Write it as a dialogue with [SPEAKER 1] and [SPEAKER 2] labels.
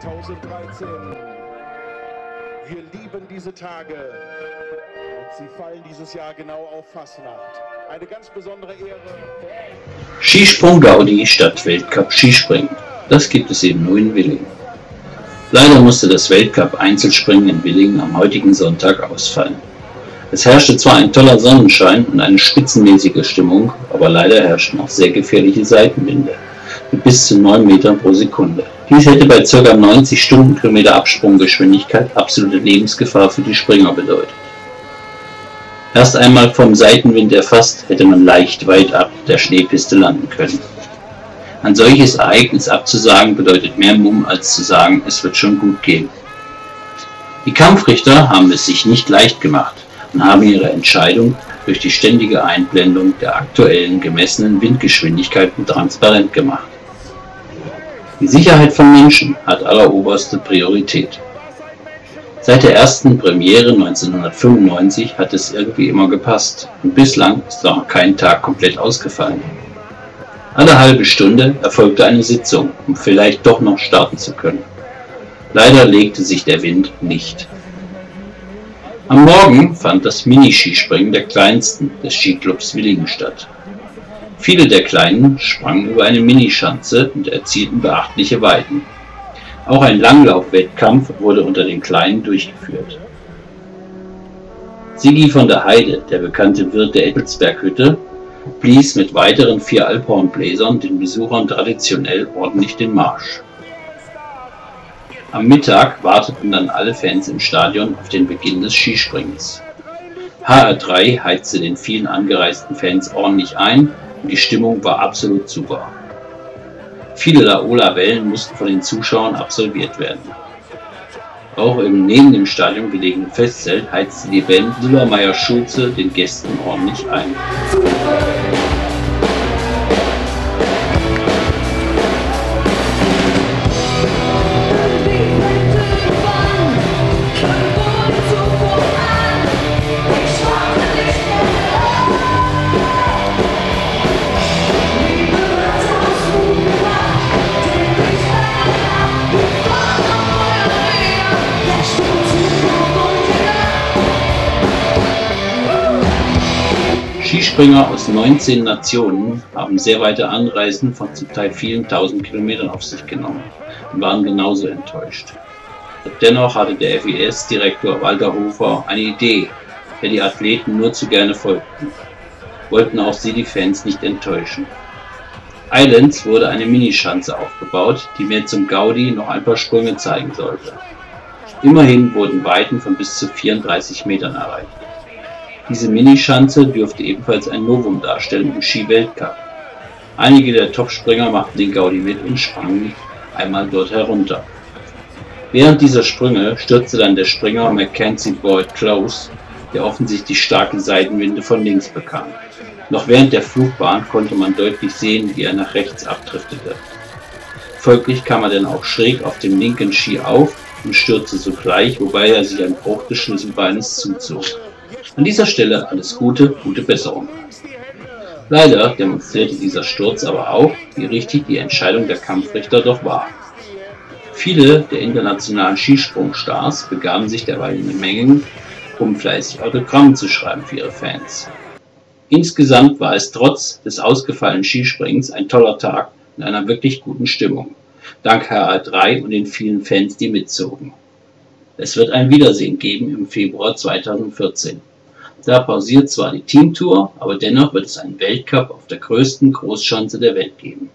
[SPEAKER 1] 2013. Wir lieben diese Tage und sie fallen dieses Jahr genau auf Fastnacht. Eine ganz besondere Ehre.
[SPEAKER 2] Skisprung Gaudi statt Weltcup Skispringen. Das gibt es eben nur in Willingen. Leider musste das Weltcup Einzelspringen in Willingen am heutigen Sonntag ausfallen. Es herrschte zwar ein toller Sonnenschein und eine spitzenmäßige Stimmung, aber leider herrschten auch sehr gefährliche Seitenwinde bis zu 9 Metern pro Sekunde. Dies hätte bei ca. 90 Stundenkilometer Absprunggeschwindigkeit absolute Lebensgefahr für die Springer bedeutet. Erst einmal vom Seitenwind erfasst, hätte man leicht weit ab der Schneepiste landen können. Ein solches Ereignis abzusagen bedeutet mehr Mumm als zu sagen, es wird schon gut gehen. Die Kampfrichter haben es sich nicht leicht gemacht und haben ihre Entscheidung durch die ständige Einblendung der aktuellen gemessenen Windgeschwindigkeiten transparent gemacht. Die Sicherheit von Menschen hat alleroberste Priorität. Seit der ersten Premiere 1995 hat es irgendwie immer gepasst und bislang ist noch kein Tag komplett ausgefallen. Alle halbe Stunde erfolgte eine Sitzung, um vielleicht doch noch starten zu können. Leider legte sich der Wind nicht. Am Morgen fand das Mini-Skispringen der kleinsten des Skiclubs Willingen statt. Viele der Kleinen sprangen über eine Minischanze und erzielten beachtliche Weiten. Auch ein Langlaufwettkampf wurde unter den Kleinen durchgeführt. Sigi von der Heide, der bekannte Wirt der Ettelsberghütte, blies mit weiteren vier Alphornbläsern den Besuchern traditionell ordentlich den Marsch. Am Mittag warteten dann alle Fans im Stadion auf den Beginn des Skisprings. HR3 heizte den vielen angereisten Fans ordentlich ein und die Stimmung war absolut super. Viele Laola-Wellen mussten von den Zuschauern absolviert werden. Auch im neben dem Stadion gelegenen Festzelt heizte die Band Müllermeier-Schulze den Gästen ordentlich ein. Skispringer aus 19 Nationen haben sehr weite Anreisen von zum Teil vielen tausend Kilometern auf sich genommen und waren genauso enttäuscht. Dennoch hatte der FIS-Direktor Walter Hofer eine Idee, der die Athleten nur zu gerne folgten. Wollten auch sie die Fans nicht enttäuschen. Islands wurde eine Minischanze aufgebaut, die mir zum Gaudi noch ein paar Sprünge zeigen sollte. Immerhin wurden Weiten von bis zu 34 Metern erreicht. Diese Minischanze dürfte ebenfalls ein Novum darstellen im Ski-Weltcup. Einige der Topspringer machten den Gaudi mit und sprangen einmal dort herunter. Während dieser Sprünge stürzte dann der Springer Mackenzie Boyd Close, der offensichtlich starke Seitenwinde von links bekam. Noch während der Flugbahn konnte man deutlich sehen, wie er nach rechts abdriftete. Folglich kam er dann auch schräg auf dem linken Ski auf und stürzte sogleich, wobei er sich ein Bruch des Schlüsselbeines zuzog. An dieser Stelle alles Gute, gute Besserung. Leider demonstrierte dieser Sturz aber auch, wie richtig die Entscheidung der Kampfrichter doch war. Viele der internationalen Skisprungstars begaben sich derweil in Mengen, um fleißig Autogramme zu schreiben für ihre Fans. Insgesamt war es trotz des ausgefallenen Skisprings ein toller Tag in einer wirklich guten Stimmung, dank HR3 und den vielen Fans, die mitzogen. Es wird ein Wiedersehen geben im Februar 2014. Da pausiert zwar die Teamtour, aber dennoch wird es einen Weltcup auf der größten Großschanze der Welt geben